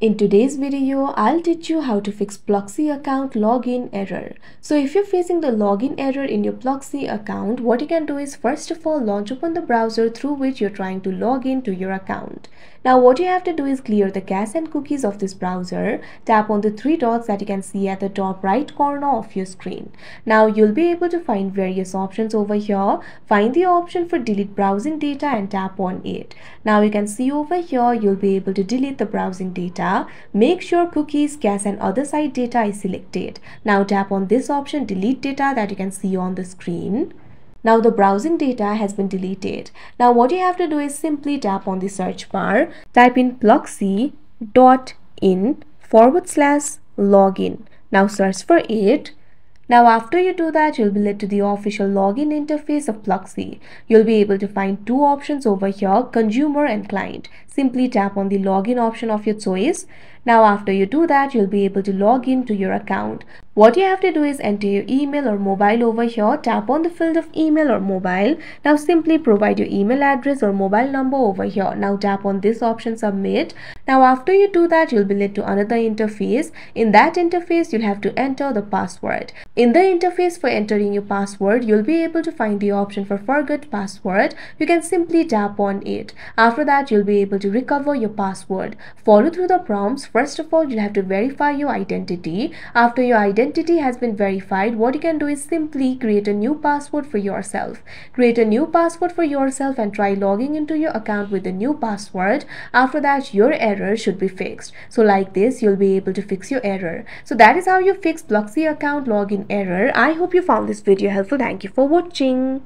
In today's video, I'll teach you how to fix Pluxee account login error. So if you're facing the login error in your Pluxee account, what you can do is first of all launch open the browser through which you're trying to log in to your account. Now what you have to do is clear the cache and cookies of this browser. Tap on the three dots that you can see at the top right corner of your screen. Now you'll be able to find various options over here. Find the option for delete browsing data and tap on it. Now you can see over here you'll be able to delete the browsing data data, make sure cookies, cache and other site data is selected. Now tap on this option delete data that you can see on the screen. Now the browsing data has been deleted. Now what you have to do is simply tap on the search bar, type in pluxee.in forward slash login. Now search for it. Now after you do that, you'll be led to the official login interface of Pluxee. You'll be able to find two options over here, consumer and client. Simply tap on the login option of your choice. Now after you do that, you'll be able to log in to your account. What you have to do is enter your email or mobile over here. Tap on the field of email or mobile. Now simply provide your email address or mobile number over here. Now tap on this option submit. Now after you do that, you'll be led to another interface. In that interface, you'll have to enter the password. In the interface for entering your password, you'll be able to find the option for forget password. You can simply tap on it. After that, you'll be able to recover your password. Follow through the prompts. First of all, you'll have to verify your identity. After your identity has been verified, what you can do is simply create a new password for yourself. Create a new password for yourself and try logging into your account with the new password. After that, your error should be fixed. So like this, you'll be able to fix your error. So that is how you fix Pluxee account login error. I hope you found this video helpful. Thank you for watching.